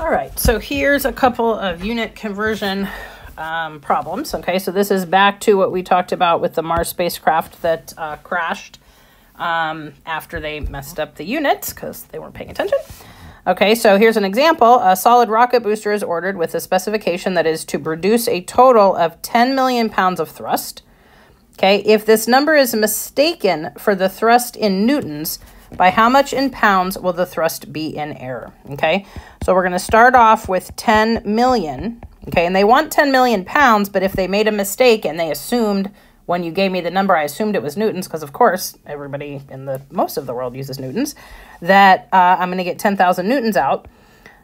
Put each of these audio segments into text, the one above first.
All right, so here's a couple of unit conversion um, problems. Okay, so this is back to what we talked about with the Mars spacecraft that uh, crashed um, after they messed up the units because they weren't paying attention. Okay, so here's an example. A solid rocket booster is ordered with a specification that is to produce a total of 10 million pounds of thrust. Okay, if this number is mistaken for the thrust in newtons, by how much in pounds will the thrust be in error? Okay, so we're going to start off with 10 million. Okay, and they want 10 million pounds, but if they made a mistake and they assumed when you gave me the number, I assumed it was newtons because, of course, everybody in the most of the world uses newtons, that uh, I'm going to get 10,000 newtons out.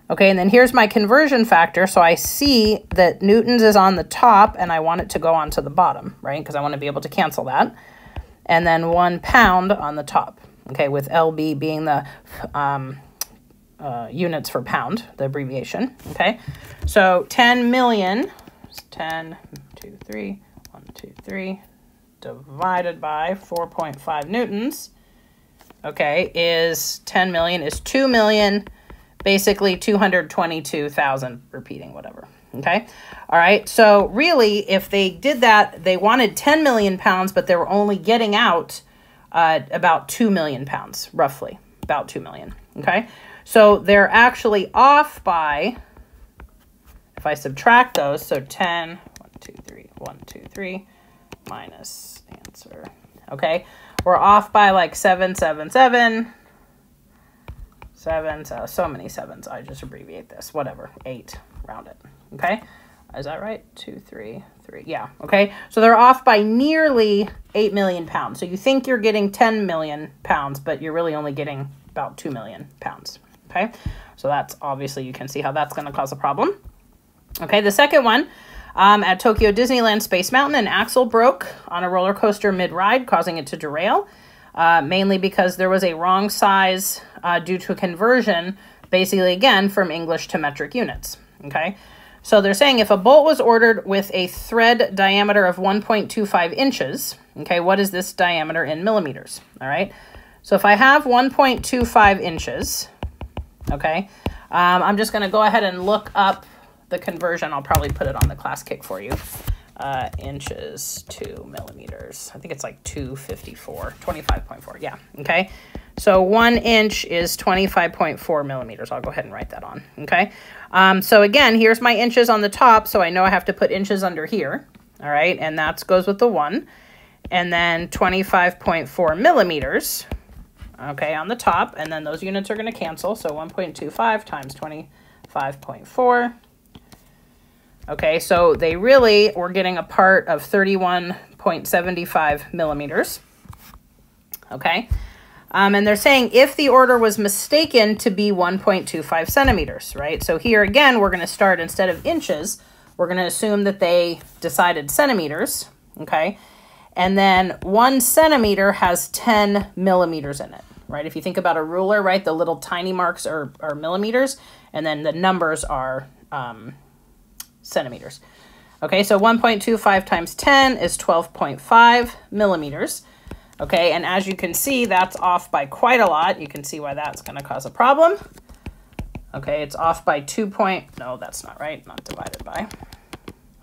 Okay, and then here's my conversion factor. So I see that newtons is on the top and I want it to go onto the bottom, right? Because I want to be able to cancel that. And then one pound on the top okay, with LB being the um, uh, units for pound, the abbreviation, okay? So 10 million, 10, 2, 3, 1, 2, 3, divided by 4.5 newtons, okay, is 10 million, is 2 million, basically 222,000, repeating whatever, okay? All right, so really, if they did that, they wanted 10 million pounds, but they were only getting out uh, about 2 million pounds, roughly, about 2 million. Okay, so they're actually off by, if I subtract those, so 10, 1, 2, 3, 1, 2, 3, minus answer. Okay, we're off by like 7, 7, 7, 7, so, so many sevens. I just abbreviate this, whatever, 8, round it. Okay, is that right? Two, three, three. Yeah. Okay. So they're off by nearly 8 million pounds. So you think you're getting 10 million pounds, but you're really only getting about 2 million pounds. Okay. So that's obviously, you can see how that's going to cause a problem. Okay. The second one um, at Tokyo Disneyland Space Mountain, an axle broke on a roller coaster mid ride, causing it to derail, uh, mainly because there was a wrong size uh, due to a conversion, basically, again, from English to metric units. Okay. So they're saying if a bolt was ordered with a thread diameter of 1.25 inches, okay, what is this diameter in millimeters? All right. So if I have 1.25 inches, okay, um, I'm just going to go ahead and look up the conversion. I'll probably put it on the class kick for you. Uh, inches to millimeters. I think it's like 254, 25.4. Yeah. Okay. So one inch is 25.4 millimeters. I'll go ahead and write that on. Okay. Um, so again, here's my inches on the top. So I know I have to put inches under here. All right. And that goes with the one. And then 25.4 millimeters. Okay. On the top. And then those units are going to cancel. So 1.25 times 25.4. Okay. So they really were getting a part of 31.75 millimeters. Okay. Um, and they're saying if the order was mistaken to be 1.25 centimeters, right? So here again, we're going to start instead of inches, we're going to assume that they decided centimeters, okay? And then one centimeter has 10 millimeters in it, right? If you think about a ruler, right, the little tiny marks are, are millimeters, and then the numbers are um, centimeters. Okay, so 1.25 times 10 is 12.5 millimeters. Okay, and as you can see, that's off by quite a lot. You can see why that's going to cause a problem. Okay, it's off by 2 point, no, that's not right, not divided by.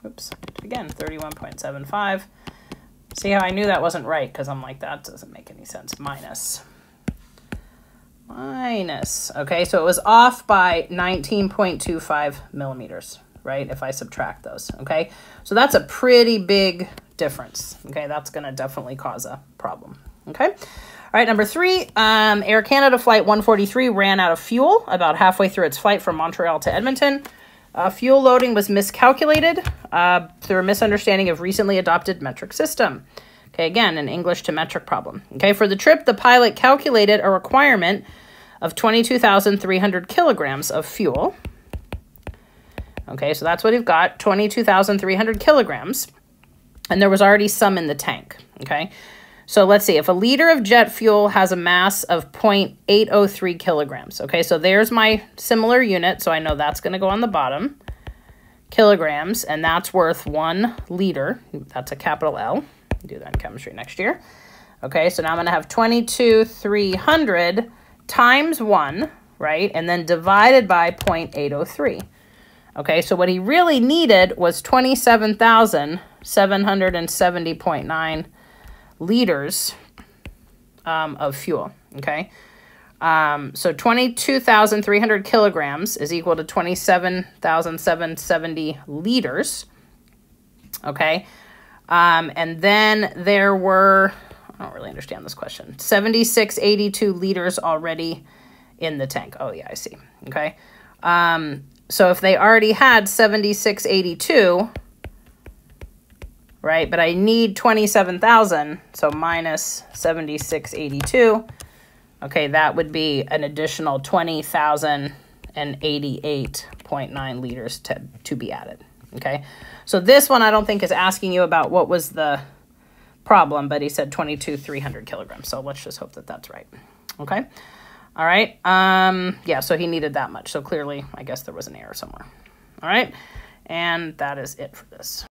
Oops, again, 31.75. See how I knew that wasn't right, because I'm like, that doesn't make any sense. Minus. Minus. Okay, so it was off by 19.25 millimeters, right, if I subtract those, okay? So that's a pretty big difference. Okay, that's going to definitely cause a problem. Okay. All right, number three, um, Air Canada Flight 143 ran out of fuel about halfway through its flight from Montreal to Edmonton. Uh, fuel loading was miscalculated uh, through a misunderstanding of recently adopted metric system. Okay, again, an English to metric problem. Okay, for the trip, the pilot calculated a requirement of 22,300 kilograms of fuel. Okay, so that's what we've got, 22,300 kilograms and there was already some in the tank, okay? So let's see, if a liter of jet fuel has a mass of 0.803 kilograms, okay? So there's my similar unit, so I know that's going to go on the bottom. Kilograms, and that's worth one liter. That's a capital L. Do that in chemistry next year. Okay, so now I'm going to have 22,300 times 1, right? And then divided by 0.803. Okay, so what he really needed was 27,770.9 liters um, of fuel. Okay, um, so 22,300 kilograms is equal to 27,770 liters. Okay, um, and then there were, I don't really understand this question, 7682 liters already in the tank. Oh, yeah, I see. Okay. Um, so if they already had 7682, right, but I need 27,000, so minus 7682, okay, that would be an additional 20,088.9 liters to, to be added, okay? So this one I don't think is asking you about what was the problem, but he said 22, 300 kilograms. So let's just hope that that's right, okay? All right. Um, yeah, so he needed that much. So clearly, I guess there was an error somewhere. All right. And that is it for this.